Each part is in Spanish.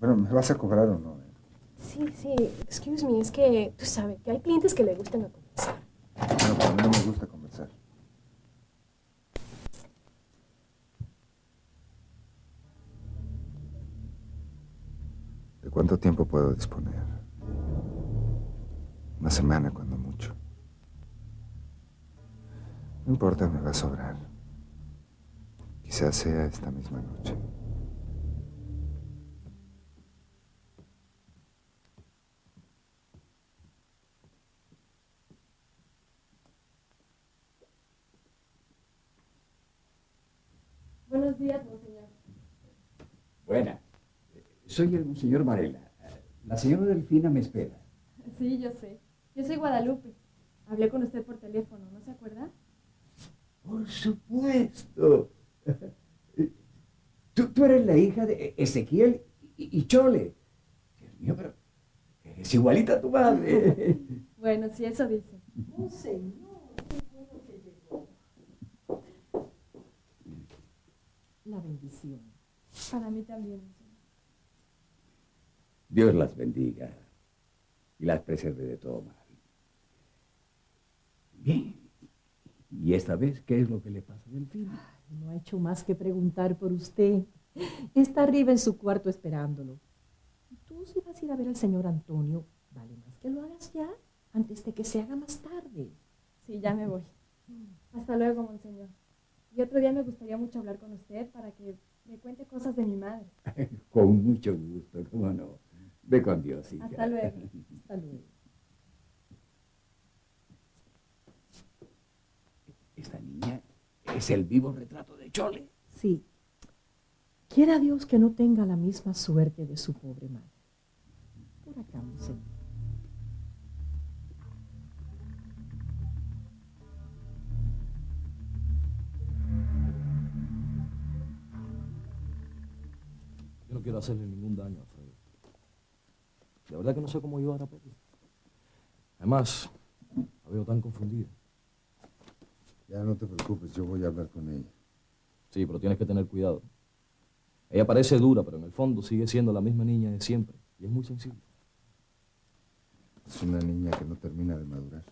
Bueno, ¿me vas a cobrar o no? eh? Sí, sí, excuse me, es que tú sabes que hay clientes que le gustan a conversar. Bueno, pero a mí no me gusta conversar. ¿De cuánto tiempo puedo disponer? Una semana, cuando mucho. No importa, me va a sobrar. Quizás sea esta misma noche. Soy el monseñor Varela. La señora Delfina me espera. Sí, yo sé. Yo soy Guadalupe. Hablé con usted por teléfono, ¿no se acuerda? Por supuesto. Tú, tú eres la hija de Ezequiel y, y Chole. Dios mío, pero eres igualita a tu madre. Bueno, sí, eso dice. Monseñor, qué bueno que llegó. La bendición. Para mí también. Dios las bendiga y las preserve de todo mal. Bien. ¿Y esta vez qué es lo que le pasa a Delfina? No ha hecho más que preguntar por usted. Está arriba en su cuarto esperándolo. Y tú si vas a ir a ver al señor Antonio, vale más que lo hagas ya, antes de que se haga más tarde. Sí, ya me voy. Hasta luego, monseñor. Y otro día me gustaría mucho hablar con usted para que me cuente cosas de mi madre. Con mucho gusto, cómo no. Ve con Dios, hija. Hasta luego. Hasta luego. Esta niña es el vivo retrato de Chole. Sí. Quiera Dios que no tenga la misma suerte de su pobre madre. Por acá, monseñor. Yo no quiero hacerle ningún daño a. La verdad que no sé cómo ayudar a Pepe. Además, la veo tan confundida. Ya no te preocupes, yo voy a hablar con ella. Sí, pero tienes que tener cuidado. Ella parece dura, pero en el fondo sigue siendo la misma niña de siempre. Y es muy sensible. Es una niña que no termina de madurar.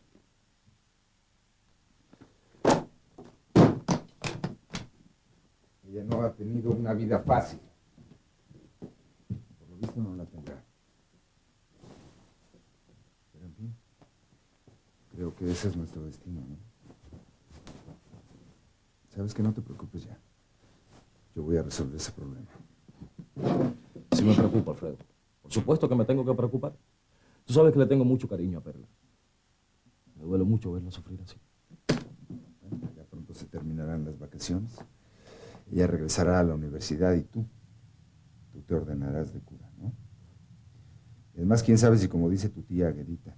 Ella no ha tenido una vida fácil. Por lo visto no la tendrá. Pero en fin, creo que ese es nuestro destino, ¿no? Sabes que no te preocupes ya. Yo voy a resolver ese problema. Sí me preocupa, Alfredo. Por supuesto que me tengo que preocupar. Tú sabes que le tengo mucho cariño a Perla. Me duele mucho verla sufrir así. Bueno, ya pronto se terminarán las vacaciones. Ella regresará a la universidad y tú, tú te ordenarás de cura, ¿no? Y además, quién sabe si, como dice tu tía Aguedita,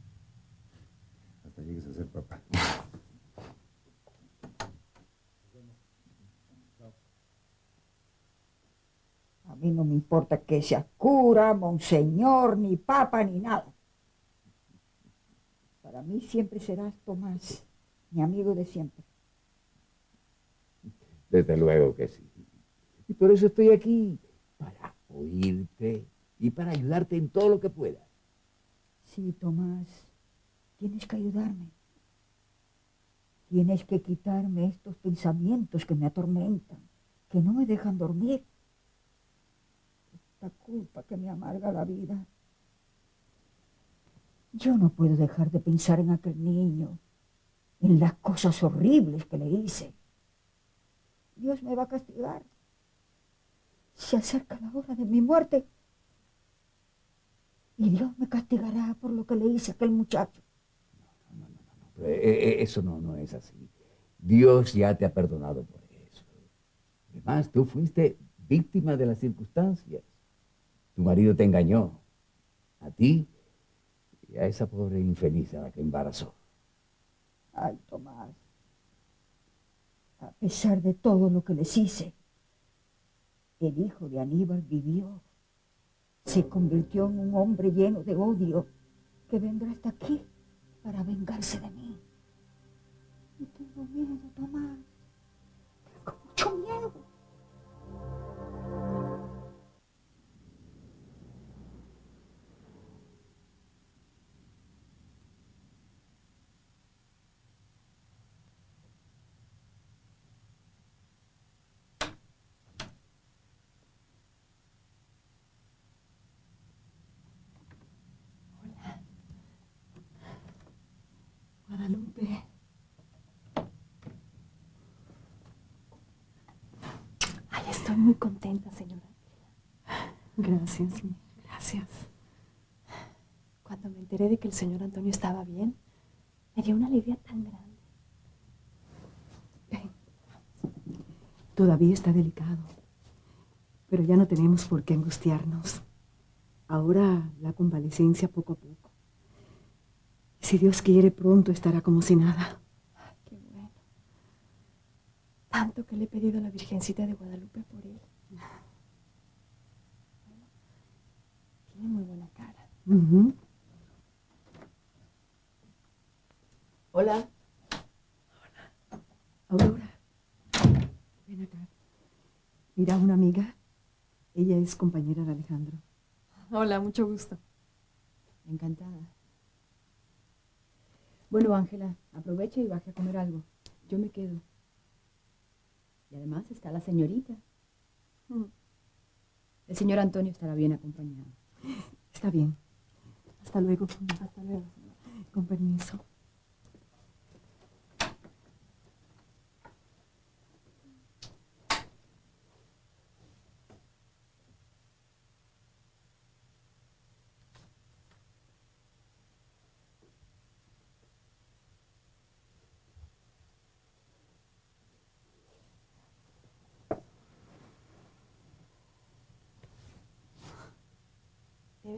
hasta llegues a ser papá. A mí no me importa que sea cura, monseñor, ni papa, ni nada. Para mí siempre serás Tomás, mi amigo de siempre. Desde luego que sí. Y por eso estoy aquí, para oírte y para ayudarte en todo lo que pueda. Sí, Tomás, tienes que ayudarme. Tienes que quitarme estos pensamientos que me atormentan, que no me dejan dormir. Esta culpa que me amarga la vida. Yo no puedo dejar de pensar en aquel niño, en las cosas horribles que le hice. Dios me va a castigar. Se acerca la hora de mi muerte y Dios me castigará por lo que le hice a aquel muchacho. Pero, eh, eh, eso no, no es así. Dios ya te ha perdonado por eso. Además, tú fuiste víctima de las circunstancias. Tu marido te engañó. A ti y a esa pobre infeliz a la que embarazó. Ay, Tomás, a pesar de todo lo que les hice, el hijo de Aníbal vivió. Se convirtió en un hombre lleno de odio que vendrá hasta aquí para vengarse de mí. Y tengo miedo, Tomás. Guadalupe. Ay, estoy muy contenta, señora. Gracias, gracias. Cuando me enteré de que el señor Antonio estaba bien, me dio una alegría tan grande. Ven. Todavía está delicado, pero ya no tenemos por qué angustiarnos. Ahora la convalecencia poco a poco. Si Dios quiere, pronto estará como si nada. Qué bueno. Tanto que le he pedido a la Virgencita de Guadalupe por él. tiene muy buena cara. Ujú. Hola. Aurora, ven acá. Mira, una amiga. Ella es compañera de Alejandro. Hola, mucho gusto. Encantada. Bueno, Ángela, aprovecha y baje a comer algo. Yo me quedo. Y además está la señorita. Mm. El señor Antonio estará bien acompañado. Está bien. Hasta luego. Hasta luego. Con permiso.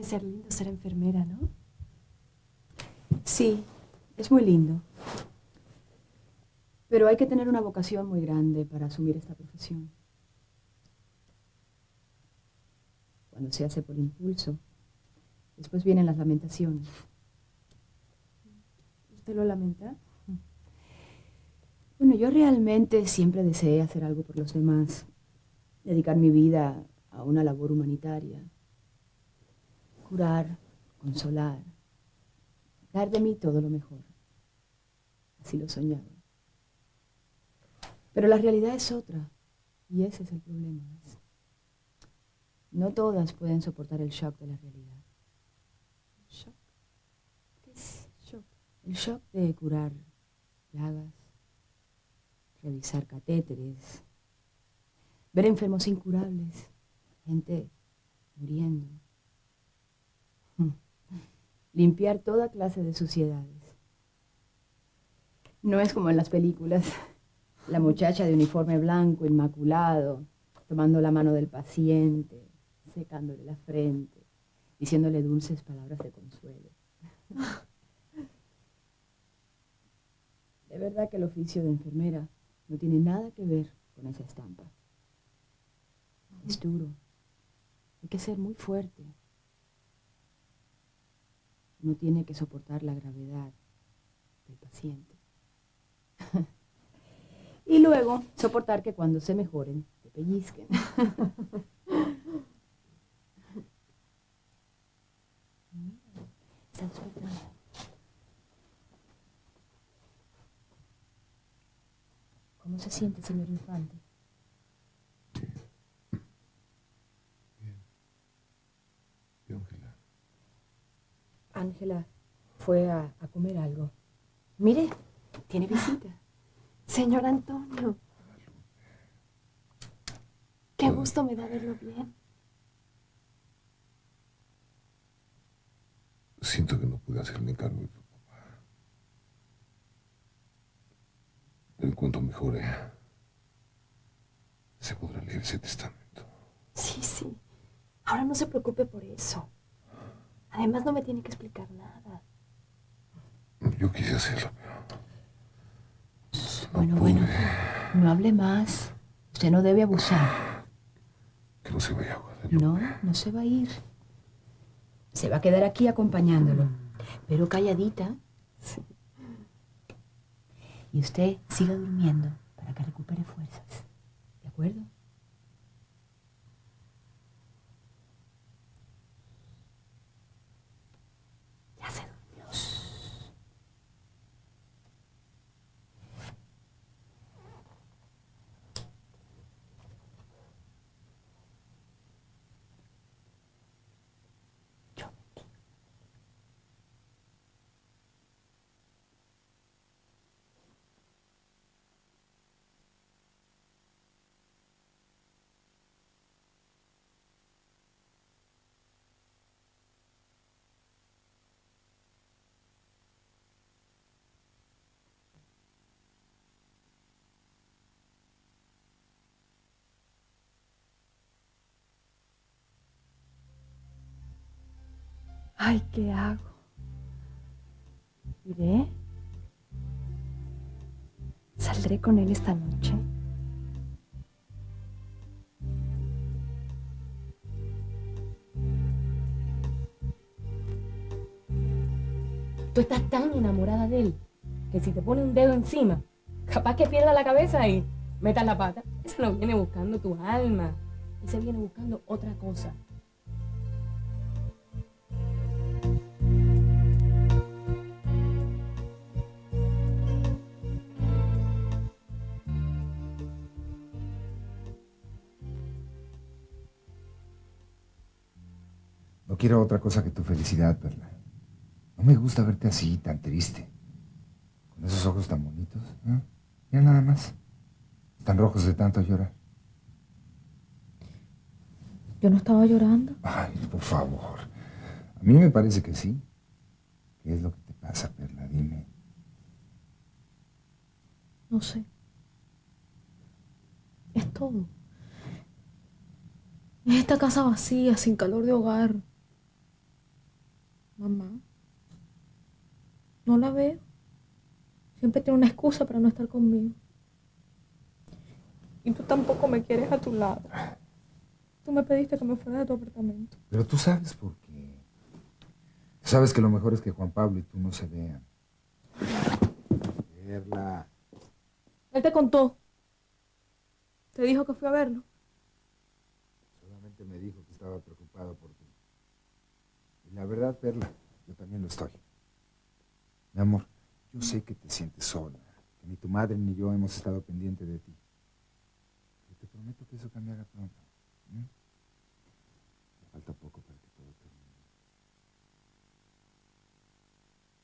Ser lindo ser enfermera, ¿no? Sí, es muy lindo. Pero hay que tener una vocación muy grande para asumir esta profesión. Cuando se hace por impulso, después vienen las lamentaciones. ¿Usted lo lamenta? Bueno, yo realmente siempre deseé hacer algo por los demás, dedicar mi vida a una labor humanitaria, curar, consolar, dar de mí todo lo mejor. Así lo soñaba. Pero la realidad es otra, y ese es el problema. No todas pueden soportar el shock de la realidad. Shock. ¿Qué es shock? El shock de curar llagas, revisar catéteres, ver enfermos incurables, gente muriendo. Limpiar toda clase de suciedades. No es como en las películas, la muchacha de uniforme blanco, inmaculado, tomando la mano del paciente, secándole la frente, diciéndole dulces palabras de consuelo. De verdad que el oficio de enfermera no tiene nada que ver con esa estampa. Es duro. Hay que ser muy fuerte. Uno tiene que soportar la gravedad del paciente. y luego soportar que cuando se mejoren, te pellizquen. ¿Cómo se siente, señor Infante? ¿Y Ángela? Ángela fue a, a comer algo. Mire, tiene visita. Señor Antonio. Qué gusto me da verlo bien. Siento que no pude hacerme cargo de tu papá. Pero en cuanto mejore, se podrá leer ese testamento. Sí, sí. Ahora no se preocupe por eso. Además, no me tiene que explicar nada. Yo quise hacerlo, pero Bueno, no bueno, pude. no hable más. Usted no debe abusar. Que no se vaya a Guadalupe. No, no se va a ir. Se va a quedar aquí acompañándolo. Pero calladita. Y usted siga durmiendo para que recupere fuerzas. ¿De acuerdo? Ay, ¿qué hago? ¿Iré? ¿Saldré con él esta noche? Tú estás tan enamorada de él que si te pone un dedo encima, capaz que pierda la cabeza y metas la pata. Ese no viene buscando tu alma. Ese viene buscando otra cosa. Quiero otra cosa que tu felicidad, Perla. No me gusta verte así, tan triste. Con esos ojos tan bonitos. ¿eh? Mira nada más. Están rojos de tanto llorar. Yo no estaba llorando. Ay, por favor. A mí me parece que sí. ¿Qué es lo que te pasa, Perla? Dime. No sé. Es todo. Es esta casa vacía, sin calor de hogar. Mamá. No la veo. Siempre tiene una excusa para no estar conmigo. Y tú tampoco me quieres a tu lado. Tú me pediste que me fuera de tu apartamento. Pero tú sabes por qué. Tú sabes que lo mejor es que Juan Pablo y tú no se vean. Perla. Él te contó. Te dijo que fui a verlo. Solamente me dijo que estaba preocupado por ti. La verdad, Perla, yo también lo estoy. Mi amor, yo sé que te sientes sola, que ni tu madre ni yo hemos estado pendientes de ti. Pero te prometo que eso cambiará pronto. Me falta poco para que todo termine.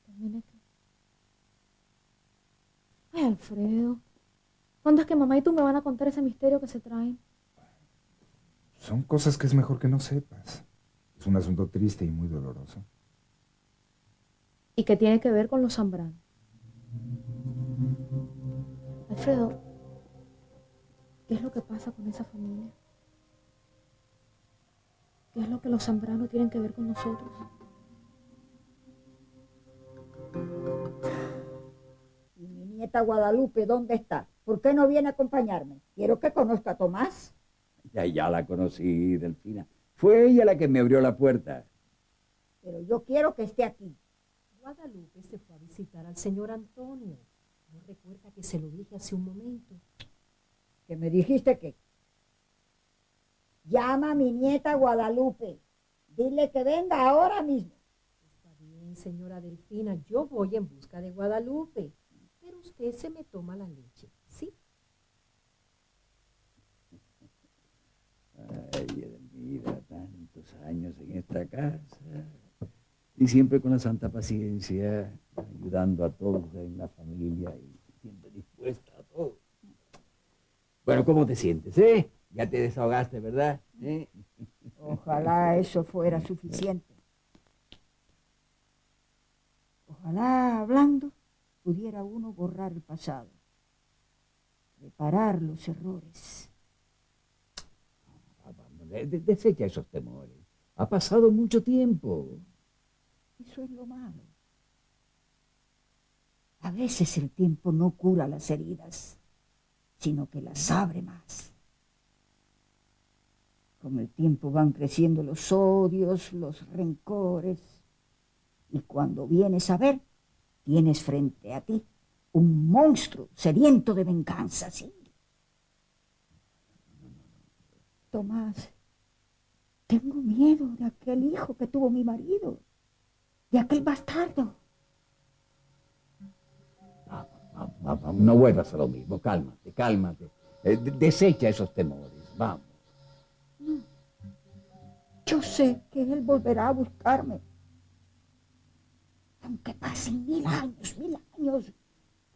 ¿Termine qué? Ay, Alfredo. ¿Cuándo es que mamá y tú me van a contar ese misterio que se traen? Son cosas que es mejor que no sepas. Es un asunto triste y muy doloroso. ¿Y qué tiene que ver con los Zambrano? Alfredo, ¿qué es lo que pasa con esa familia? ¿Qué es lo que los Zambrano tienen que ver con nosotros? ¿Y mi nieta Guadalupe dónde está? ¿Por qué no viene a acompañarme? Quiero que conozca a Tomás. Ya, ya la conocí, Delfina. Fue ella la que me abrió la puerta. Pero yo quiero que esté aquí. Guadalupe se fue a visitar al señor Antonio. ¿No recuerda que se lo dije hace un momento? Que me dijiste que. Llama a mi nieta Guadalupe. Dile que venga ahora mismo. Está bien, señora Delfina, yo voy en busca de Guadalupe. Pero usted se me toma la leche, ¿sí? Ay, Edelmira, tantos años en esta casa. Y siempre con la santa paciencia, ayudando a todos en la familia y siempre dispuesta a todo. Bueno, ¿cómo te sientes, eh? Ya te desahogaste, ¿verdad? ¿Eh? Ojalá eso fuera suficiente. Ojalá hablando pudiera uno borrar el pasado, reparar los errores. Ah, vamos, de- de- desecha esos temores. Ha pasado mucho tiempo. Eso es lo malo. A veces el tiempo no cura las heridas, sino que las abre más. Con el tiempo van creciendo los odios, los rencores, y cuando vienes a ver, tienes frente a ti un monstruo sediento de venganza, sí. Tomás, tengo miedo de aquel hijo que tuvo mi marido, de aquel bastardo. Vamos, vamos, vamos, no vuelvas a lo mismo. Cálmate, cálmate. Eh, de- desecha esos temores. Vamos. Yo sé que él volverá a buscarme. Aunque pasen mil años, mil años,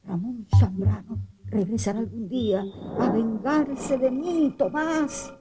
Ramón Zambrano regresará algún día a vengarse de mí, Tomás.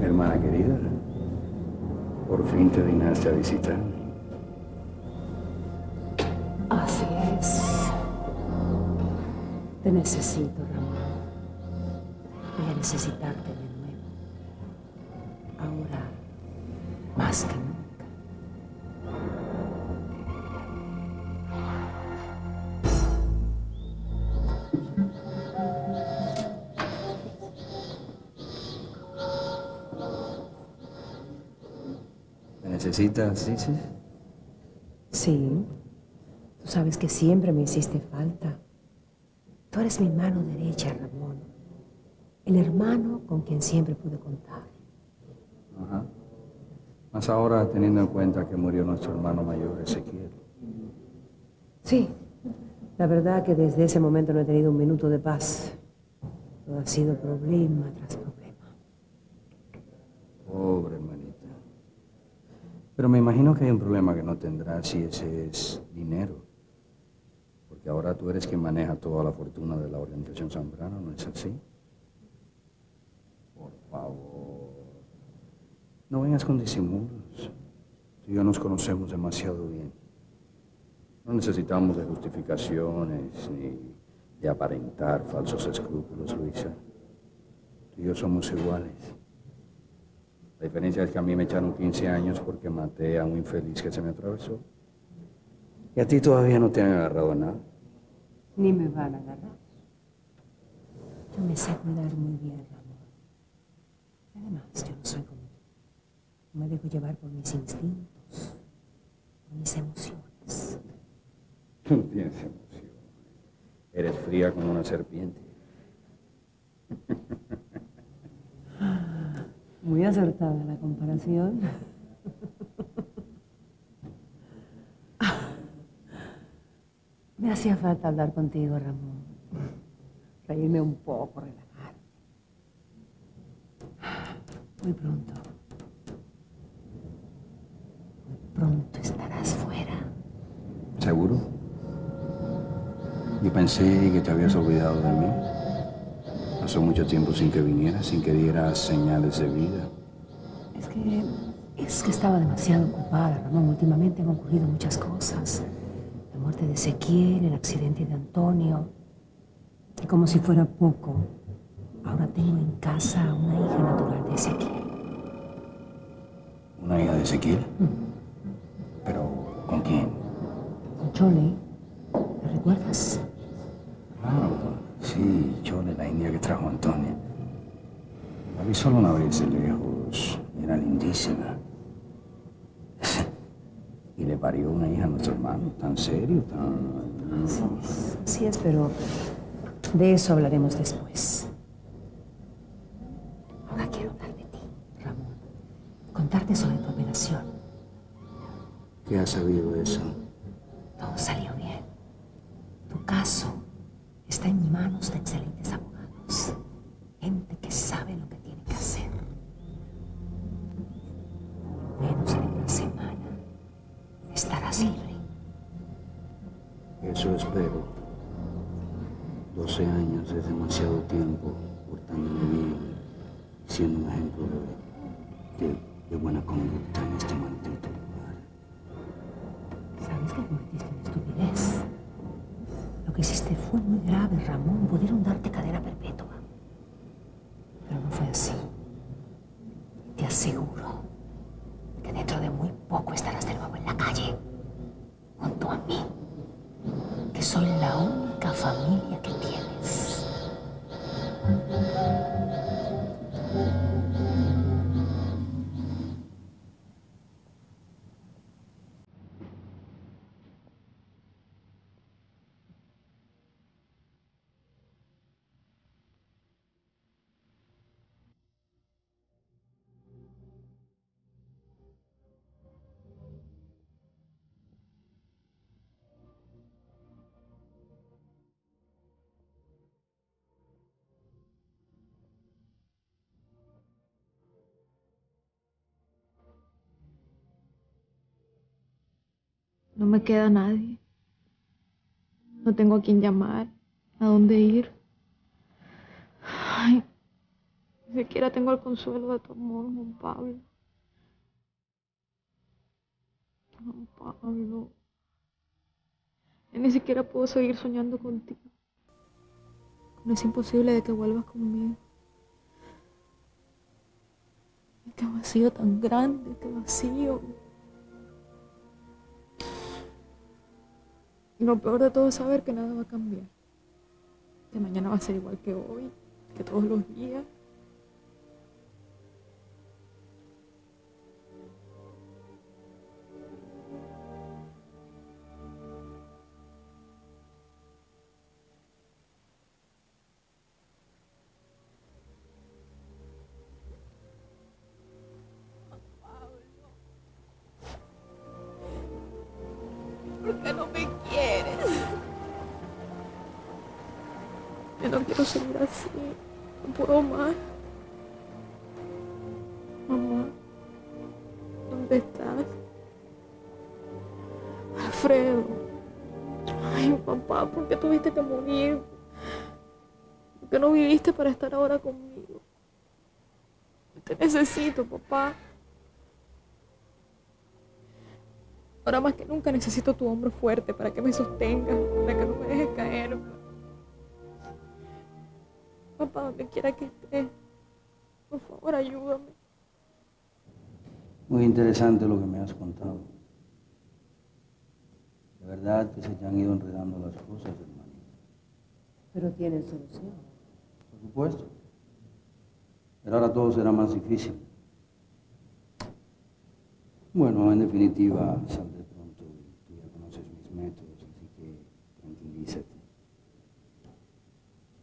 Hermana querida, por fin te dignaste a visitarme. Así es. Te necesito, Ramón. Voy a necesitarte de nuevo. Ahora, más que nunca. Necesitas, dices? Sí. Tú sabes que siempre me hiciste falta. Tú eres mi mano derecha, Ramón. El hermano con quien siempre pude contar. Ajá. Más ahora teniendo en cuenta que murió nuestro hermano mayor, Ezequiel. Sí. La verdad que desde ese momento no he tenido un minuto de paz. Todo ha sido problema tras problema. Pobre hermanita. Pero me imagino que hay un problema que no tendrás si ese es dinero. Porque ahora tú eres quien maneja toda la fortuna de la organización Zambrano, ¿no es así? Por favor. No vengas con disimulos. Tú y yo nos conocemos demasiado bien. No necesitamos de justificaciones ni de aparentar falsos escrúpulos, Luisa. Tú y yo somos iguales. La diferencia es que a mí me echaron 15 años porque maté a un infeliz que se me atravesó. Y a ti todavía no te han agarrado nada. Ni me van a agarrar. Yo me sé cuidar muy bien, Ramón. Además, yo no soy como tú. No me dejo llevar por mis instintos, por mis emociones. Tú no tienes emoción. Eres fría como una serpiente. Muy acertada la comparación. Me hacía falta hablar contigo, Ramón. Reírme un poco, relajar. Muy pronto. Muy pronto estarás fuera. ¿Seguro? Yo pensé que te habías olvidado de mí. Pasó mucho tiempo sin que vinieras, sin que dieras señales de vida. Es que. Es que estaba demasiado ocupada, Ramón. Últimamente han ocurrido muchas cosas. La muerte de Ezequiel, el accidente de Antonio. Y como si fuera poco, ahora tengo en casa a una hija natural de Ezequiel. ¿Una hija de Ezequiel? ¿Pero con quién? Con Chole. ¿Te recuerdas? Claro, sí, Chole, la india que trajo Antonia. La vi solo una vez de lejos. Era lindísima. y le parió una hija a nuestro hermano. Tan serio, tan... Así es, así es, pero de eso hablaremos después. Ahora quiero hablar de ti, Ramón. Contarte sobre tu apelación. ¿Qué has sabido de eso? Todo salió bien. Tu caso está en manos de excelentes abogados. Grave, Ramón. Pudieron darte cadena perpetua. No me queda nadie. No tengo a quién llamar, a dónde ir. Ay, ni siquiera tengo el consuelo de tu amor, Juan Pablo. Juan Pablo. Yo ni siquiera puedo seguir soñando contigo. No es imposible de que vuelvas conmigo. Qué vacío tan grande, qué vacío. Lo peor de todo es saber que nada va a cambiar. Que mañana va a ser igual que hoy, que todos los días. Tuviste que morir? ¿Por qué no viviste para estar ahora conmigo? Te necesito, papá. Ahora más que nunca necesito tu hombro fuerte para que me sostenga, para que no me dejes caer. Papá, donde quiera que estés, por favor, ayúdame. Muy interesante lo que me has contado. De verdad que se te han ido enredando las cosas. Pero tienen solución. Por supuesto. Pero ahora todo será más difícil. Bueno, en definitiva, saldré pronto y tú ya conoces mis métodos, así que tranquilízate.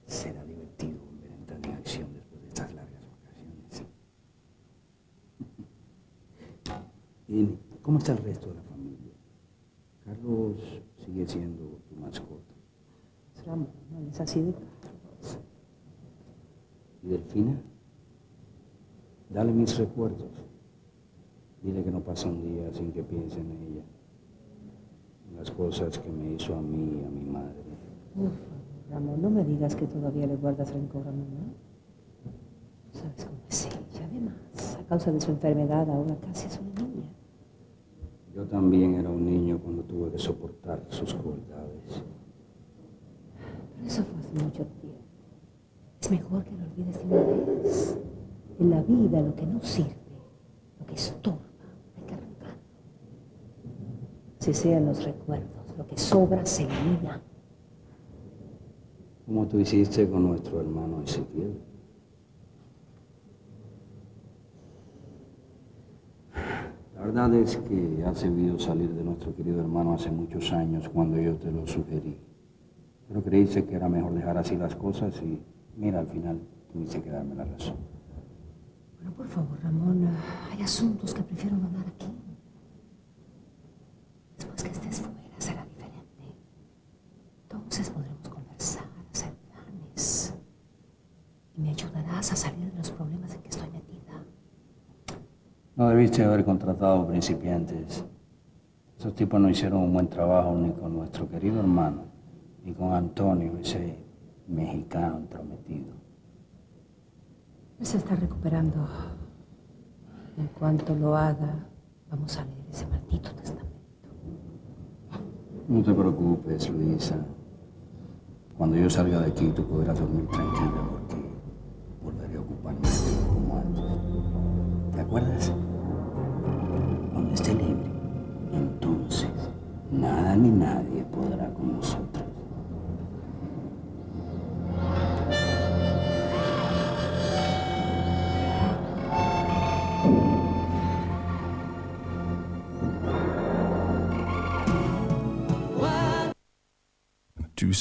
Será divertido volver a entrar en acción después de estas largas vacaciones. Bien, ¿cómo está el resto de la familia? Carlos sigue siendo tu mascota. Ramón, no es así de ¿Y Delfina? Dale mis recuerdos. Dile que no pasa un día sin que piense en ella. En las cosas que me hizo a mí y a mi madre. Uf, Ramón, no me digas que todavía le guardas rencor a mamá. ¿Sabes cómo es ella? Además, a causa de su enfermedad, ahora casi es una niña. Yo también era un niño cuando tuve que soportar sus crueldades. Pero eso fue hace mucho tiempo. Es mejor que lo olvides de una vez. En la vida lo que no sirve, lo que estorba, hay que arrancarlo. Si sean los recuerdos, lo que sobra se elimina. Como tú hiciste con nuestro hermano Ezequiel. La verdad es que has debido salir de nuestro querido hermano hace muchos años cuando yo te lo sugerí. Pero creíste que era mejor dejar así las cosas y mira, al final tuviste que darme la razón. Bueno, por favor, Ramón, hay asuntos que prefiero no hablar aquí. Después que estés fuera será diferente. Entonces podremos conversar, hacer planes. Y me ayudarás a salir de los problemas en que estoy metida. No debiste haber contratado principiantes. Esos tipos no hicieron un buen trabajo ni con nuestro querido hermano, ni con Antonio, ese mexicano entrometido. Él se está recuperando. En cuanto lo haga, vamos a leer ese maldito testamento. No te preocupes, Luisa. Cuando yo salga de aquí, tú podrás dormir tranquila porque volveré a ocuparme de ti como antes. ¿Te acuerdas? Cuando esté libre, entonces nada ni nadie podrá con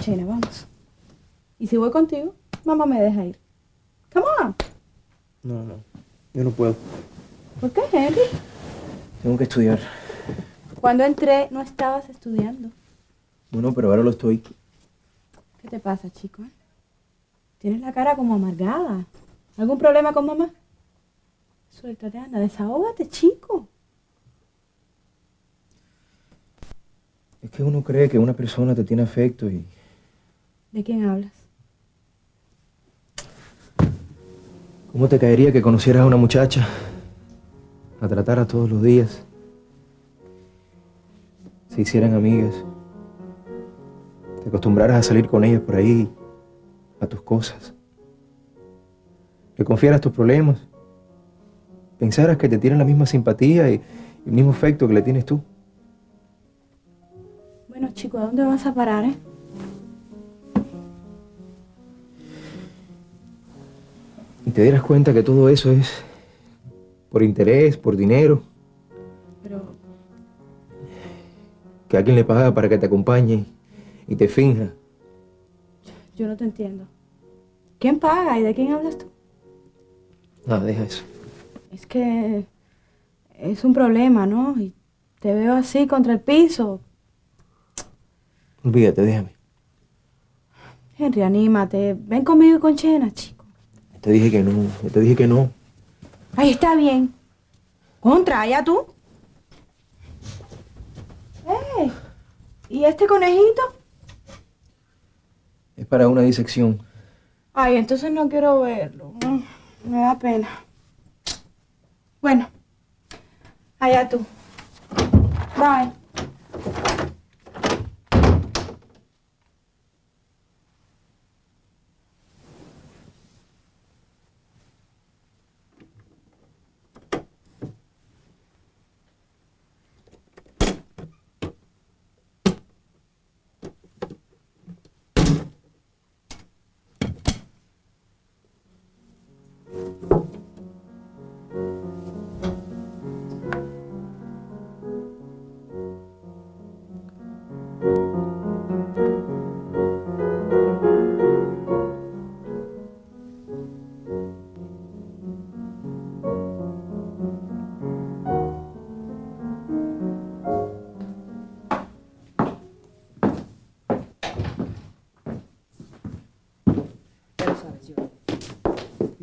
Chena, vamos. Y si voy contigo, mamá me deja ir. Come on. No, no. Yo no puedo. ¿Por qué, Henry? Tengo que estudiar. Cuando entré no estabas estudiando. Bueno, pero ahora lo estoy. ¿Qué te pasa, chico? Tienes la cara como amargada. ¿Algún problema con mamá? Suéltate, anda, desahógate, chico. Es que uno cree que una persona te tiene afecto y ¿De quién hablas? ¿cómo te caería que conocieras a una muchacha? La trataras todos los días. Se hicieran amigas. Te acostumbraras a salir con ellas por ahí, a tus cosas. Le confiaras tus problemas. Pensaras que te tienen la misma simpatía y, el mismo afecto que le tienes tú. Bueno, chico, ¿a dónde vas a parar, eh? Y te dieras cuenta que todo eso es por interés, por dinero, Pero, que alguien le paga para que te acompañe y te finja. yo no te entiendo. ¿Quién paga y de quién hablas tú? Nada, deja eso. Es que es un problema, ¿no? Y te veo así contra el piso. Olvídate, déjame. Henry, anímate. Ven conmigo y con Chena, chico. Te dije que no, te dije que no. Ahí está bien. Contra, allá tú. ¡Ey! ¿Y este conejito? Es para una disección. Ay, entonces no quiero verlo. Me da pena. Bueno, allá tú. Bye.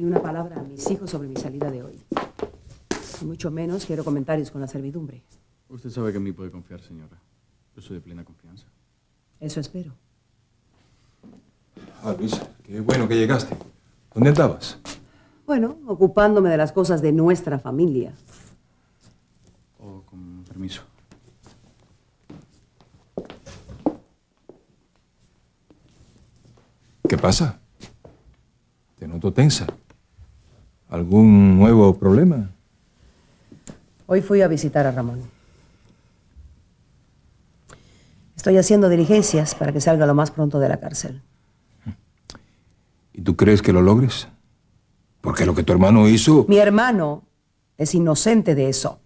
Una palabra a mis hijos sobre mi salida de hoy. Y mucho menos quiero comentarios con la servidumbre. Usted sabe que en mí puede confiar, señora. Yo soy de plena confianza. Eso espero. Ah, Luisa, qué bueno que llegaste. ¿Dónde andabas? Bueno, ocupándome de las cosas de nuestra familia. Oh, con permiso. ¿Qué pasa? Te noto tensa. ¿Algún nuevo problema? Hoy fui a visitar a Ramón. Estoy haciendo diligencias para que salga lo más pronto de la cárcel. ¿Y tú crees que lo logres? Porque lo que tu hermano hizo... Mi hermano es inocente de eso.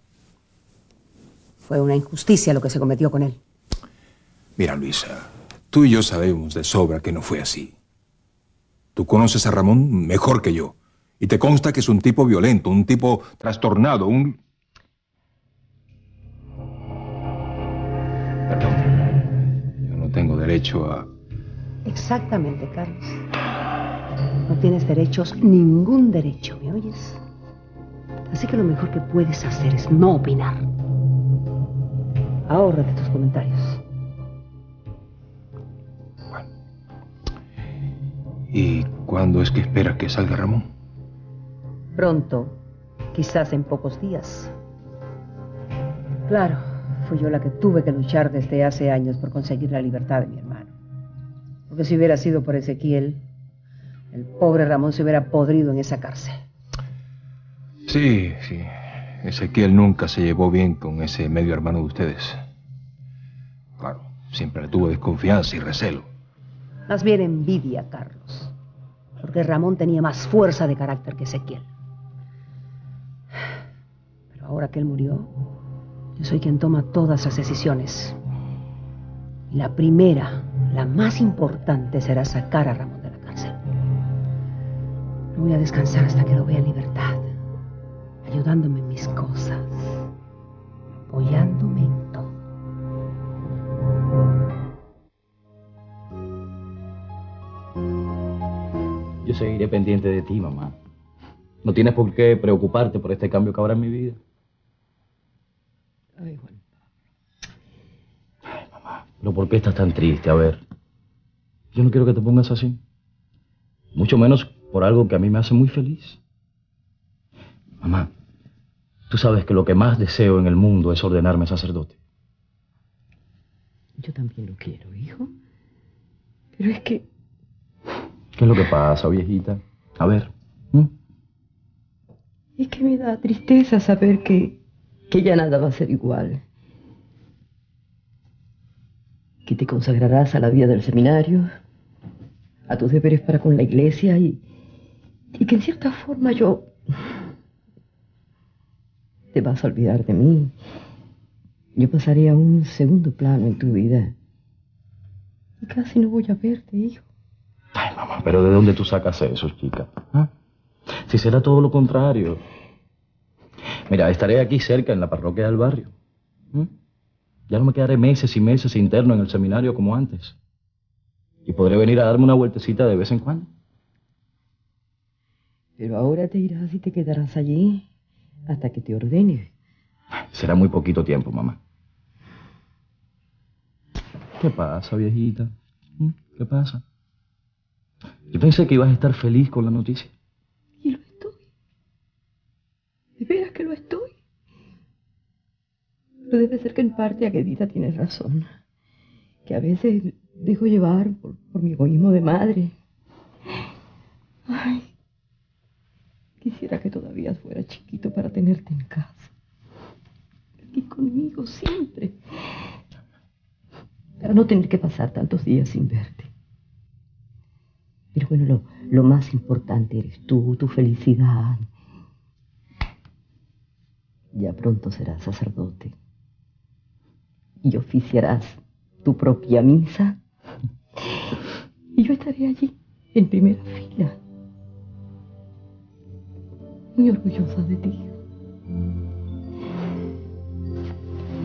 Fue una injusticia lo que se cometió con él. Mira, Luisa, tú y yo sabemos de sobra que no fue así. Tú conoces a Ramón mejor que yo. Y te consta que es un tipo violento, un tipo trastornado, un... Perdón. Yo no tengo derecho a... Exactamente, Carlos. No tienes derechos, ningún derecho, ¿me oyes? Así que lo mejor que puedes hacer es no opinar. Ahórrate tus comentarios. ¿Y cuándo es que esperas que salga Ramón? Pronto, quizás en pocos días. Claro, fui yo la que tuve que luchar desde hace años por conseguir la libertad de mi hermano. Porque si hubiera sido por Ezequiel, el pobre Ramón se hubiera podrido en esa cárcel. Sí, sí. Ezequiel nunca se llevó bien con ese medio hermano de ustedes. Claro, siempre le tuvo desconfianza y recelo. Más bien envidia, Carlos. Porque Ramón tenía más fuerza de carácter que Ezequiel. Ahora que él murió, yo soy quien toma todas las decisiones. Y la primera, la más importante, será sacar a Ramón de la cárcel. No voy a descansar hasta que lo vea en libertad, ayudándome en mis cosas, apoyándome en todo. Yo seguiré pendiente de ti, mamá. No tienes por qué preocuparte por este cambio que habrá en mi vida. Ay, Juan. Pero ¿por qué estás tan triste? A ver. Yo no quiero que te pongas así. Mucho menos por algo que a mí me hace muy feliz. Mamá, tú sabes que lo que más deseo en el mundo es ordenarme sacerdote. Yo también lo quiero, hijo. Pero es que ¿Qué es lo que pasa, viejita? A ver. Es que me da tristeza saber que, que ya nada va a ser igual. Que te consagrarás a la vida del seminario, a tus deberes para con la iglesia y, y que en cierta forma yo te vas a olvidar de mí. Yo pasaré a un segundo plano en tu vida. Y casi no voy a verte, hijo. Ay, mamá, pero ¿de dónde tú sacas eso, chica? ¿Ah? Si será todo lo contrario. Mira, estaré aquí cerca, en la parroquia del barrio. ¿Mm? Ya no me quedaré meses y meses interno en el seminario como antes. Y podré venir a darme una vueltecita de vez en cuando. Pero ahora te irás y te quedarás allí hasta que te ordene. Será muy poquito tiempo, mamá. ¿Qué pasa, viejita? ¿Mm? ¿Qué pasa? Yo pensé que ibas a estar feliz con la noticia. Y lo estoy. De veras que lo estoy. Pero debe ser que en parte Aguedita tiene razón. Que a veces dejo llevar por, mi egoísmo de madre. Ay, quisiera que todavía fuera chiquito para tenerte en casa. Aquí conmigo siempre. Para no tener que pasar tantos días sin verte. Pero bueno, lo más importante eres tú, tu felicidad. Ya pronto serás sacerdote. Y oficiarás tu propia misa. Y yo estaré allí, en primera fila. Muy orgullosa de ti.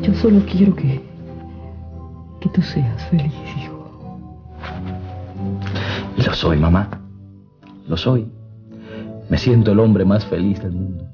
Yo solo quiero que, que tú seas feliz, hijo. Y lo soy, mamá. Lo soy. Me siento el hombre más feliz del mundo.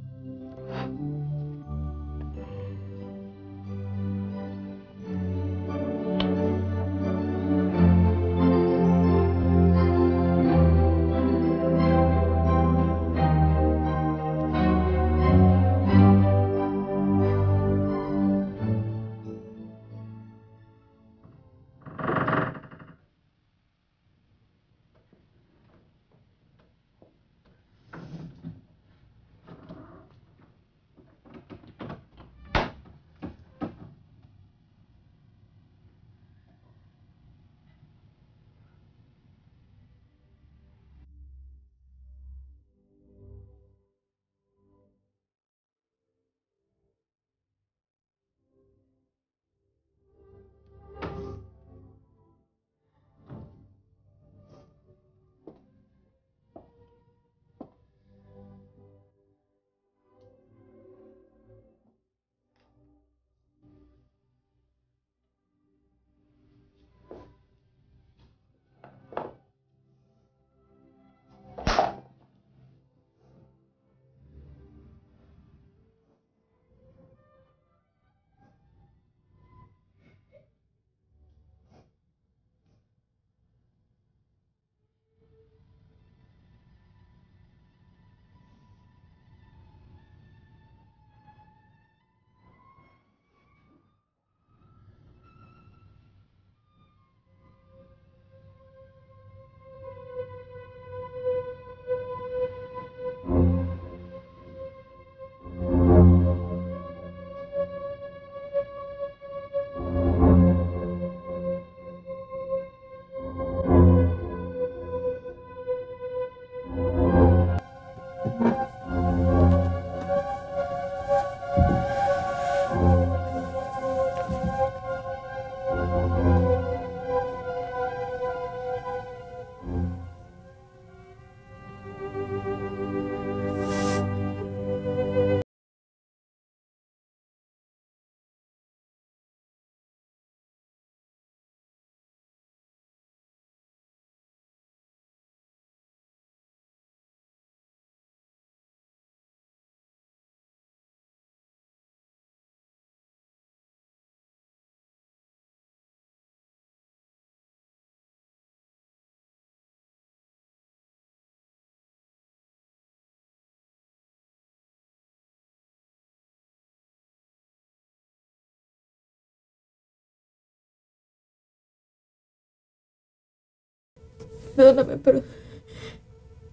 Perdóname, pero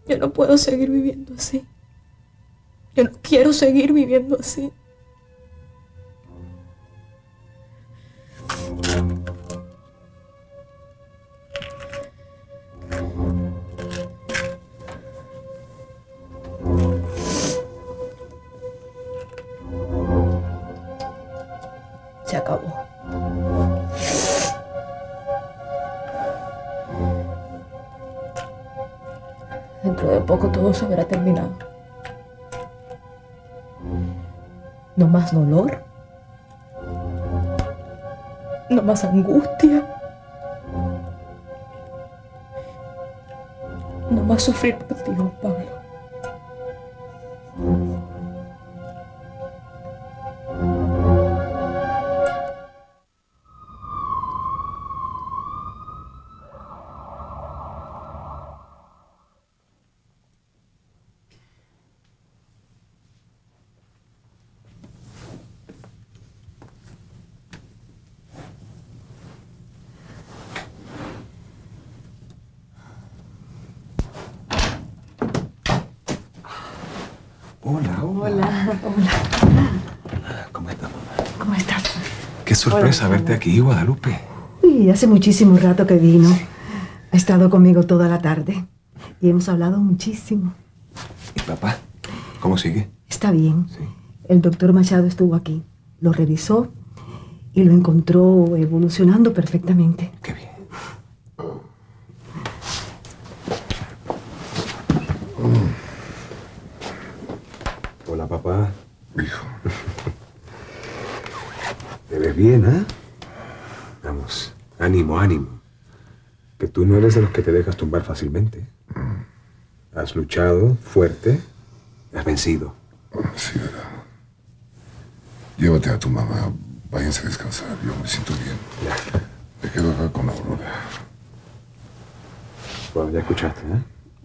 yo no puedo seguir viviendo así. Yo no quiero seguir viviendo así. Dentro de poco todo se habrá terminado. No más dolor. No más angustia. No más sufrir por ti, Juan sorpresa Hola, verte aquí, Guadalupe. Sí, hace muchísimo rato que vino. Ha estado conmigo toda la tarde y hemos hablado muchísimo. ¿Y papá? ¿Cómo sigue? Está bien. El doctor Machado estuvo aquí, lo revisó y lo encontró evolucionando perfectamente. Qué bien. Hola, papá. Hijo. Te ves bien, ¿eh? Vamos, ánimo, ánimo. Que tú no eres de los que te dejas tumbar fácilmente. Has luchado fuerte, has vencido. Sí, verdad. Llévate a tu mamá. Váyanse a descansar. Yo me siento bien. Me quedo acá con Aurora. Bueno, ya escuchaste, ¿eh?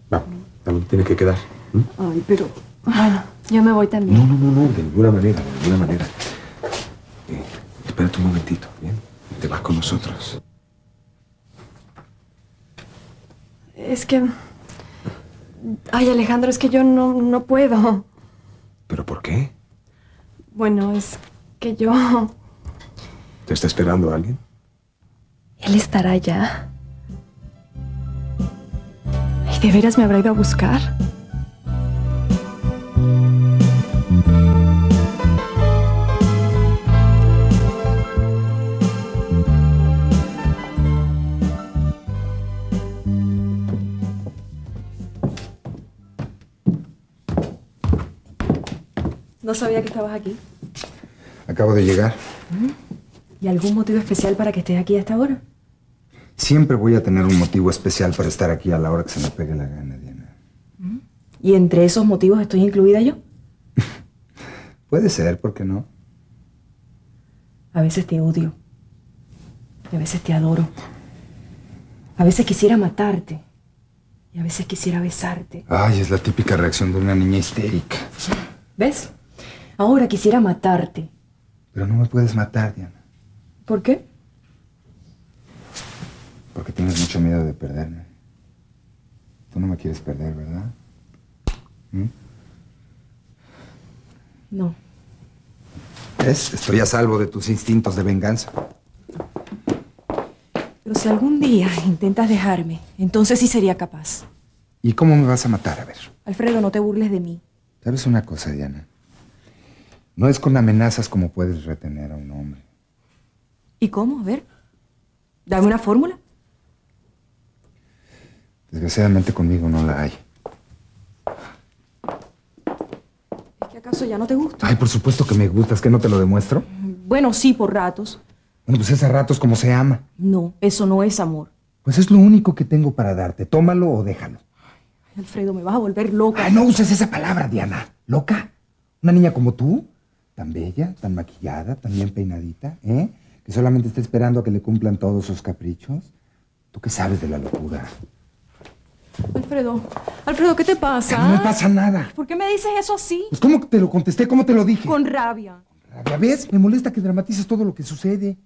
Vamos, ¿dónde tienes que quedar? Ay, pero. Bueno, yo me voy también. No, no, no, no, de ninguna manera, de ninguna manera. Eh, espérate un momentito, ¿bien? Te vas con nosotros. Es que. Ay, Alejandro, es que yo no, no puedo. ¿Pero por qué? Bueno, es que yo. ¿Te está esperando alguien? Él estará allá. ¿Y de veras me habrá ido a buscar? No sabía que estabas aquí. Acabo de llegar. ¿Y algún motivo especial para que estés aquí a esta hora? Siempre voy a tener un motivo especial para estar aquí a la hora que se me pegue la gana, Diana. ¿Y entre esos motivos estoy incluida yo? Puede ser, ¿por qué no? A veces te odio. Y a veces te adoro. A veces quisiera matarte. Y a veces quisiera besarte. Ay, es la típica reacción de una niña histérica. ¿Ves? Ahora quisiera matarte. Pero no me puedes matar, Diana, ¿Por qué? porque tienes mucho miedo de perderme. Tú no me quieres perder, ¿verdad? ¿Mm? No. ¿Ves? Estoy a salvo de tus instintos de venganza. Pero si algún día intentas dejarme, entonces sí sería capaz. ¿Y cómo me vas a matar? A ver, Alfredo, no te burles de mí. ¿sabes una cosa, Diana? No es con amenazas como puedes retener a un hombre. ¿Y cómo? A ver. Dame una fórmula. Desgraciadamente conmigo no la hay. ¿Es que acaso ya no te gusta? Ay, por supuesto que me gustas, que no te lo demuestro. Bueno, sí, por ratos. Bueno, pues es a ratos como se ama. No, eso no es amor. Pues es lo único que tengo para darte. Tómalo o déjalo. Ay, Alfredo, me vas a volver loca. Ay, no uses esa palabra, Diana. ¿Loca? Una niña como tú, tan bella, tan maquillada, tan bien peinadita, ¿eh? Que solamente está esperando a que le cumplan todos sus caprichos. ¿Tú qué sabes de la locura? Alfredo, Alfredo, ¿qué te pasa? No me pasa nada. ¿Por qué me dices eso así? Pues ¿cómo te lo contesté? ¿Cómo te lo dije? Con rabia. ¿Ya ves? Me molesta que dramatices todo lo que sucede.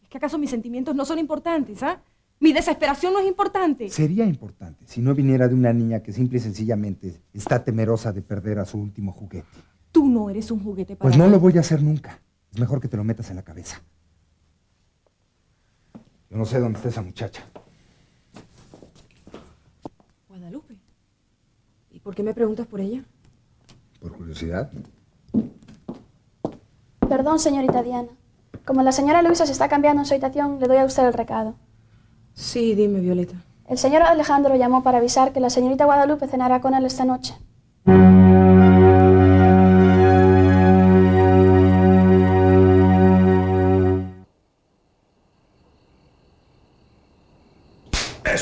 ¿Es que acaso mis sentimientos no son importantes, ah? Mi desesperación no es importante. Sería importante si no viniera de una niña que simple y sencillamente está temerosa de perder a su último juguete. Tú no eres un juguete para Pues no mí. lo voy a hacer nunca. Es mejor que te lo metas en la cabeza. Yo no sé dónde está esa muchacha. Guadalupe. ¿Y por qué me preguntas por ella? Por curiosidad. Perdón, señorita Diana. Como la señora Luisa se está cambiando en su habitación, le doy a usted el recado. Sí, dime, Violeta. El señor Alejandro llamó para avisar que la señorita Guadalupe cenará con él esta noche.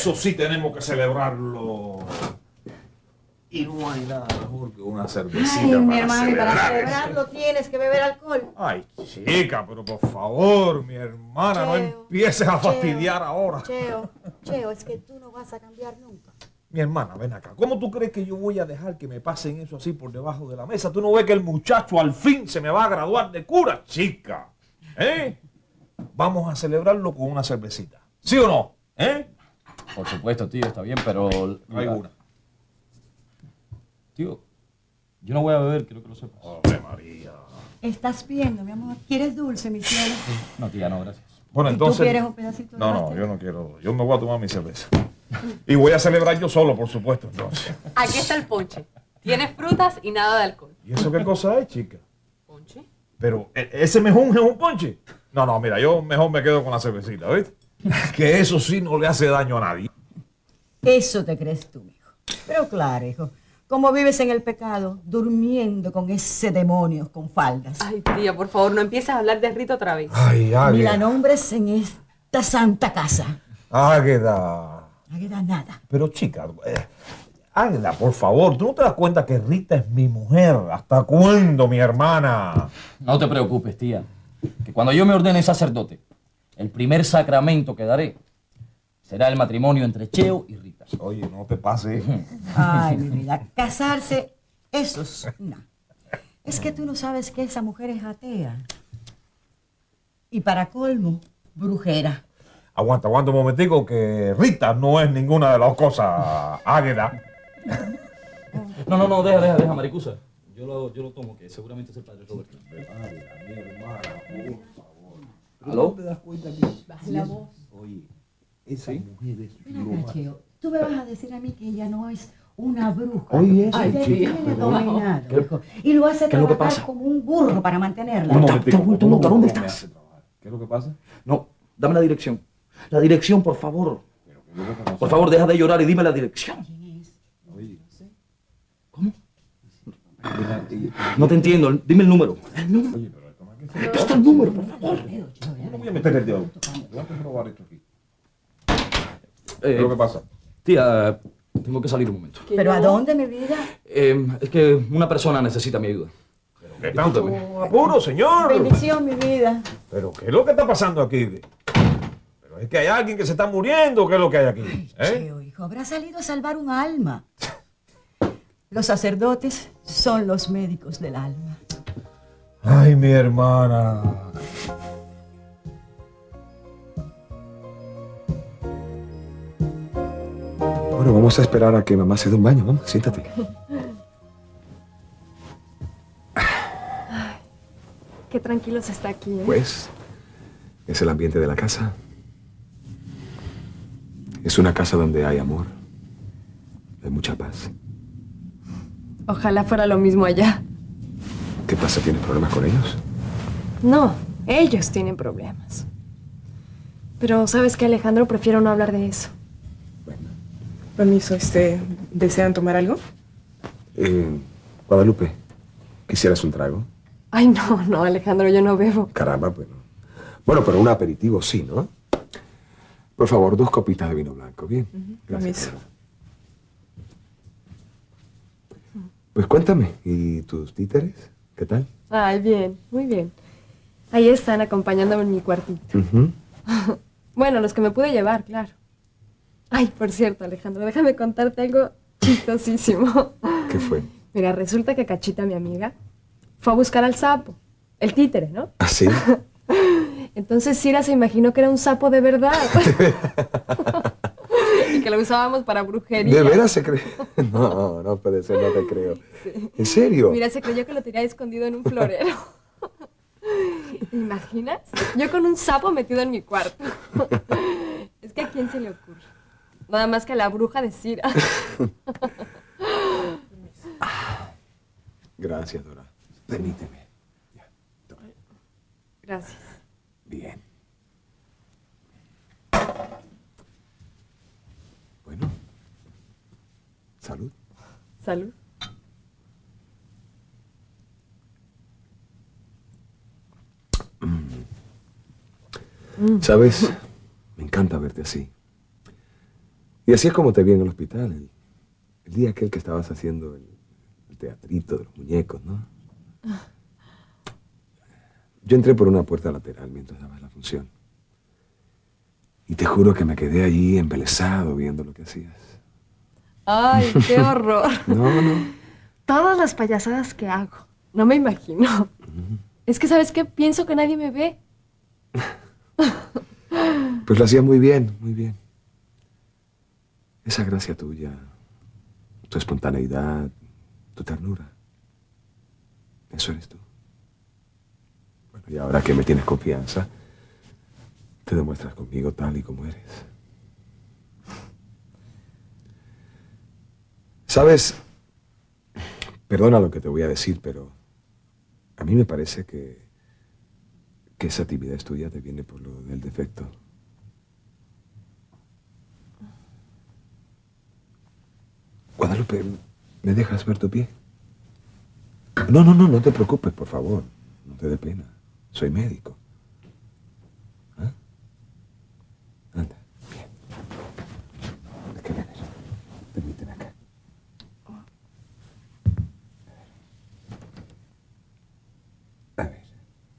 Eso sí tenemos que celebrarlo. Y no hay nada mejor que una cervecita Ay, mi hermano, para celebrar celebrarlo tienes que beber alcohol. Ay, chica, pero por favor, mi hermana, no empieces a Cheo, fastidiar ahora. Cheo, Cheo, es que tú no vas a cambiar nunca. Mi hermana, ven acá. ¿Cómo tú crees que yo voy a dejar que me pasen eso así por debajo de la mesa? ¿Tú no ves que el muchacho al fin se me va a graduar de cura, chica? ¿Eh? Vamos a celebrarlo con una cervecita. ¿Sí o no? ¿Eh? Por supuesto, tío, está bien, pero... Hay una. Tío, yo no voy a beber, quiero que lo sepas. Ave María. Estás viendo, mi amor. ¿Quieres dulce, mi cielo? No, tía, no, gracias. Bueno, ¿Y entonces... tú quieres un pedacito de No, no, pastel? yo no quiero. Yo me voy a tomar mi cerveza. Y voy a celebrar yo solo, por supuesto, entonces. Aquí está el ponche. Tiene frutas y nada de alcohol. ¿Y eso qué cosa es, chica? ¿Ponche? Pero, ¿e- ¿ese mejún es un ponche? No, no, mira, yo mejor me quedo con la cervecita, ¿viste? Que eso sí no le hace daño a nadie. Eso te crees tú, hijo. Pero claro, hijo, como vives en el pecado, durmiendo con ese demonio con faldas. Ay, tía, por favor, no empieces a hablar de Rito otra vez. Ay, Ni la Águeda. nombres en esta santa casa. Águeda. No queda nada. Pero, chica, eh, Águeda, por favor, ¿tú no te das cuenta que Rita es mi mujer? ¿Hasta cuándo, mi hermana? No te preocupes, tía. Que cuando yo me ordene sacerdote, el primer sacramento que daré será el matrimonio entre Cheo y Rita. Oye, no te pases. Ay, mi vida, casarse, eso es no. Es que tú no sabes que esa mujer es atea. Y para colmo, brujera. Aguanta, aguanta un momentico que Rita no es ninguna de las cosas, Águeda. No, no, no, deja, deja, deja, maricusa. Yo lo, yo lo tomo, que seguramente es el padre Roberto. ¿Aló? ¿No te das cuenta que... Baja la voz. Oye, esa mujer es Cheo, tú me vas a decir a mí que ella no es una bruja. Oye, eso, Ay, te tiene pero- dominado, ¿Qué- hijo, Y lo hace qué es lo que trabajar pasa? como un burro para mantenerla. Un momentico, un momentico, ¿dónde ¿Cómo me estás? trabajar? ¿Qué es lo que pasa? No, dame la dirección. La dirección, por favor. Por favor, deja de llorar y dime la dirección. ¿Cómo? No te entiendo, dime el número. El número. Está el número, por favor. No voy a meter el dedo. Voy a probar esto aquí. ¿Qué es lo que pasa? Tía, tengo que salir un momento. ¿Pero a dónde, mi vida? Eh, es que una persona necesita mi ayuda. ¿Qué tanto apuro, señor? Bendición, mi vida. ¿Pero qué es lo que está pasando aquí? ¿Pero es que hay alguien que se está muriendo? ¿Qué es lo que hay aquí? ¿Eh? Cheo, hijo, habrá salido a salvar un alma. Los sacerdotes son los médicos del alma. Ay, mi hermana. Bueno, vamos a esperar a que mamá se dé un baño. Vamos, siéntate. Qué tranquilo se está aquí, ¿eh? Pues, es el ambiente de la casa. Es una casa donde hay amor. Hay mucha paz. Ojalá fuera lo mismo allá. ¿Qué pasa? ¿Tienes problemas con ellos? No, ellos tienen problemas. Pero sabes que Alejandro prefiero no hablar de eso. Permiso, este, ¿desean tomar algo? Eh, Guadalupe, ¿quisieras un trago? Ay, no, no, Alejandro, yo no bebo. Caramba, bueno. Bueno, pero un aperitivo sí, ¿no? Por favor, dos copitas de vino blanco, ¿bien? Permiso. Pues cuéntame, ¿y tus títeres? ¿Qué tal? Ay, bien, muy bien. Ahí están acompañándome en mi cuartito. Bueno, los que me pude llevar, claro. Ay, por cierto, Alejandro, déjame contarte algo chistosísimo. ¿Qué fue? Mira, resulta que Cachita, mi amiga, fue a buscar al sapo, el títere, ¿no? ¿Ah, sí? Entonces Cira se imaginó que era un sapo de verdad. Que lo usábamos para brujería. ¿De veras se cree? No, no puede ser, no te creo. ¿En serio? Mira, se creyó que lo tenía escondido en un florero. ¿Te imaginas? Yo con un sapo metido en mi cuarto. es que a quién se le ocurre. Nada más que a la bruja de Cira. Gracias, Dora. Permíteme. Gracias. Bien. Bueno. Salud. Salud. Mm. ¿Sabes? Me encanta verte así. Y así es como te vi en el hospital, el, el día aquel que estabas haciendo el, el teatrito de los muñecos, ¿no? Yo entré por una puerta lateral mientras dabas la función. Y te juro que me quedé allí embelesado viendo lo que hacías. Ay, qué horror. No, no. Todas las payasadas que hago. No me imagino. Es que, ¿sabes qué? Pienso que nadie me ve. Pues lo hacías muy bien, muy bien. Esa gracia tuya, tu espontaneidad, tu ternura. Eso eres tú. Bueno, y ahora que me tienes confianza, te demuestras conmigo tal y como eres. Sabes, perdona lo que te voy a decir, pero a mí me parece que, que esa timidez tuya te viene por lo del defecto. Guadalupe, ¿me dejas ver tu pie? No, no, no, no te preocupes, por favor. No te dé pena. Soy médico. ¿Ah? Anda, bien. Déjame ver. Permíteme acá. A ver,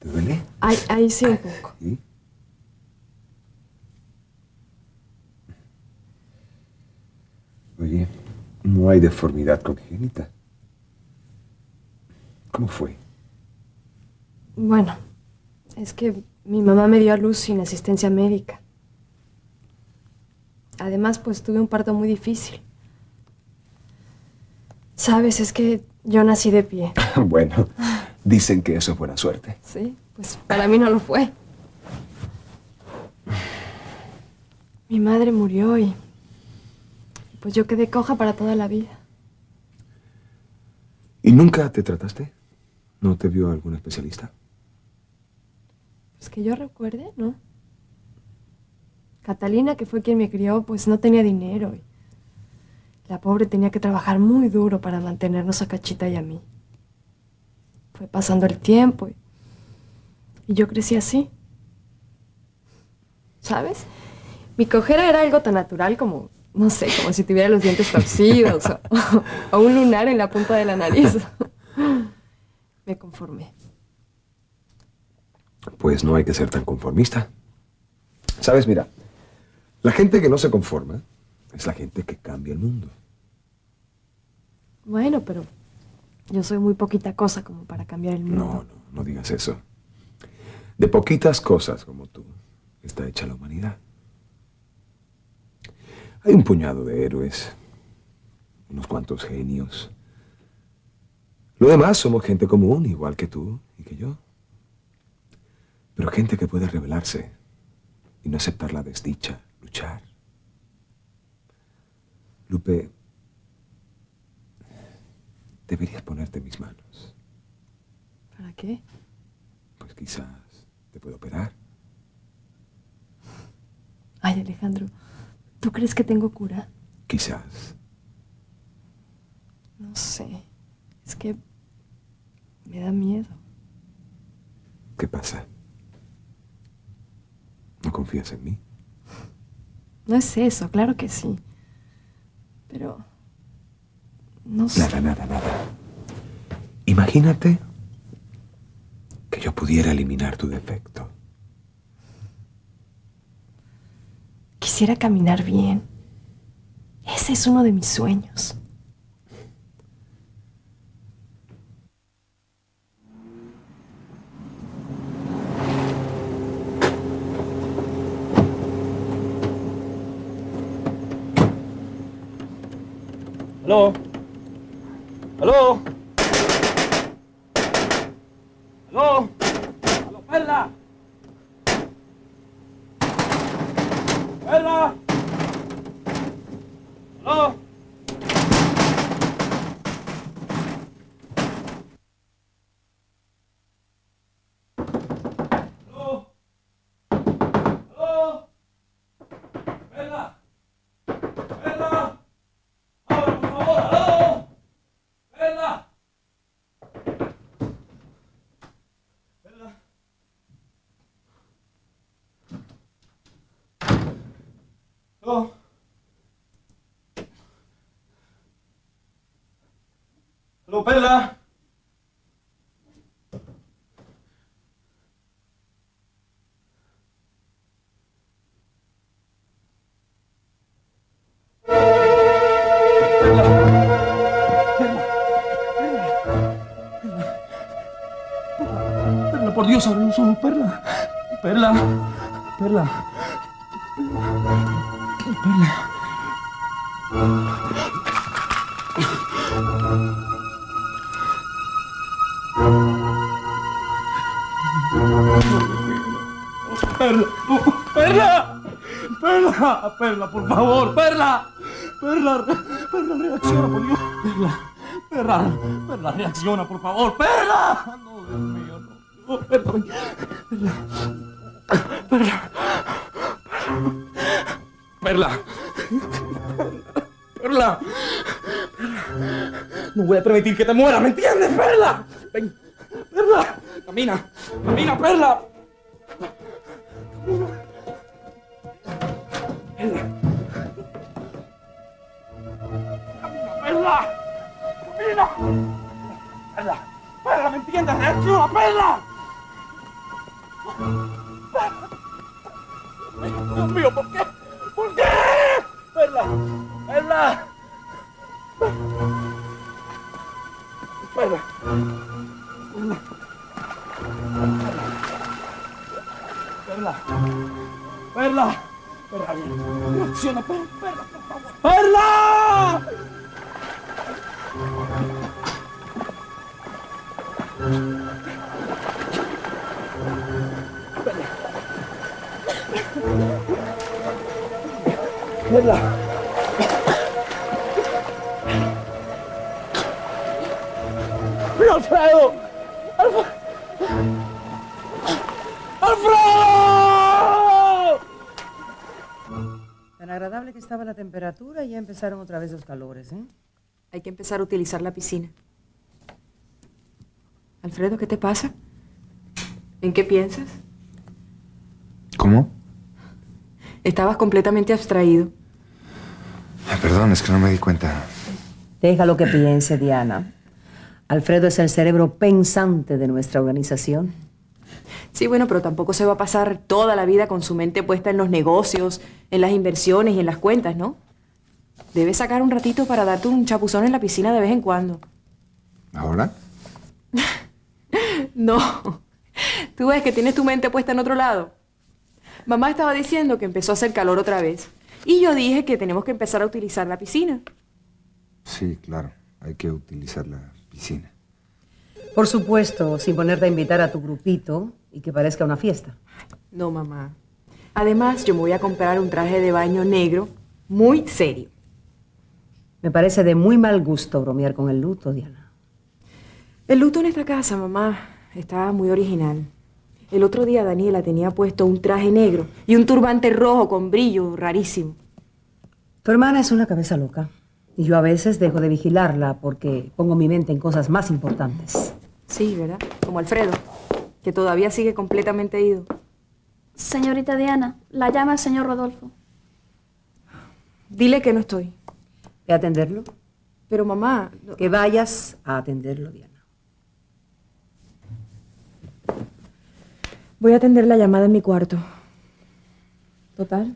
¿te duele? Ahí, ahí sí un poco. ¿Sí? Oye, no hay deformidad congénita. ¿Cómo fue? Bueno, es que mi mamá me dio a luz sin asistencia médica. Además, pues tuve un parto muy difícil. Sabes, es que yo nací de pie. bueno, dicen que eso es buena suerte. Sí, pues para mí no lo fue. Mi madre murió y pues yo quedé coja para toda la vida. ¿Y nunca te trataste? ¿No te vio algún especialista? Pues que yo recuerde, ¿no? Catalina, que fue quien me crió, pues no tenía dinero. y la pobre tenía que trabajar muy duro para mantenernos a Cachita y a mí. Fue pasando el tiempo y, y yo crecí así. ¿Sabes? Mi cojera era algo tan natural como, no sé, como si tuviera los dientes torcidos o, o un lunar en la punta de la nariz. Me conformé. Pues no hay que ser tan conformista. Sabes, mira, la gente que no se conforma es la gente que cambia el mundo. Bueno, pero yo soy muy poquita cosa como para cambiar el mundo. No, no, no digas eso. De poquitas cosas como tú está hecha la humanidad. Hay un puñado de héroes, unos cuantos genios. Lo demás somos gente común, igual que tú y que yo. Pero gente que puede rebelarse y no aceptar la desdicha, luchar. Lupe, deberías ponerte en mis manos. ¿Para qué? Pues quizás te puedo operar. Ay, Alejandro, ¿tú crees que tengo cura? Quizás. No sé. Es que me da miedo. ¿Qué pasa? ¿No confías en mí? No es eso, claro que sí. Pero... No sé. Nada, nada, nada. Imagínate que yo pudiera eliminar tu defecto. Quisiera caminar bien. Ese es uno de mis sueños. ¿Aló? ¿Aló? ¿Aló, Perla? ¡Perla! ¿Aló? ¿Aló? ¿Aló? ¡Perla! ¡Perla! ¡Abra, por favor! ¡Aló! ¡Perla! ¡Perla! ¿Aló? ¿Aló, Perla? Perla, por Dios, abre los ojos, Perla. Perla. Perla. Perla. Perla. Perla. Perla. Perla, por favor. Perla. Perla. Perla, reacciona, por Dios. Perla. Perla. Perla, reacciona, por favor. Perla. No, Dios mío, no. no. Perla. Perla. Perla. Perla. Perla. No voy a permitir que te mueras, ¿me entiendes, Perla? Ven. Perla. Camina. Camina, Perla. Perla. Camina. Perla. Perla, ¿me entiendes? Reacciona, Perla. Dios mío, ¿por qué? ¿Por qué? Perla. Perla. Perla. Perla. Perla. Perla, bien. Reacciona, Perla, Perla, por favor. ¡Perla! Perla. ¡Mira, Alfredo! ¡Alfredo! ¡Alfredo! Tan agradable que estaba la temperatura y ya empezaron otra vez los calores, ¿eh? Hay que empezar a utilizar la piscina. Alfredo, ¿qué te pasa? ¿En qué piensas? ¿Cómo? Estabas completamente abstraído. Ah, perdón, es que no me di cuenta. Déjalo que piense, Diana. Alfredo es el cerebro pensante de nuestra organización. Sí, bueno, pero tampoco se va a pasar toda la vida con su mente puesta en los negocios, en las inversiones y en las cuentas, ¿no? Debes sacar un ratito para darte un chapuzón en la piscina de vez en cuando. ¿Ahora? No. Tú ves que tienes tu mente puesta en otro lado. Mamá estaba diciendo que empezó a hacer calor otra vez. Y yo dije que tenemos que empezar a utilizar la piscina. Sí, claro. Hay que utilizar la piscina. Por supuesto, sin ponerte a invitar a tu grupito y que parezca una fiesta. No, mamá. Además, yo me voy a comprar un traje de baño negro muy serio. Me parece de muy mal gusto bromear con el luto, Diana. El luto en esta casa, mamá, está muy original. El otro día Daniela tenía puesto un traje negro y un turbante rojo con brillo rarísimo. Tu hermana es una cabeza loca. Y yo a veces dejo de vigilarla porque pongo mi mente en cosas más importantes. Sí, ¿verdad? Como Alfredo, que todavía sigue completamente ido. Señorita Diana, la llama el señor Rodolfo. Dile que no estoy. ¿Ve a atenderlo? Pero mamá... no- Que vayas a atenderlo, Diana. Voy a atender la llamada en mi cuarto. Total.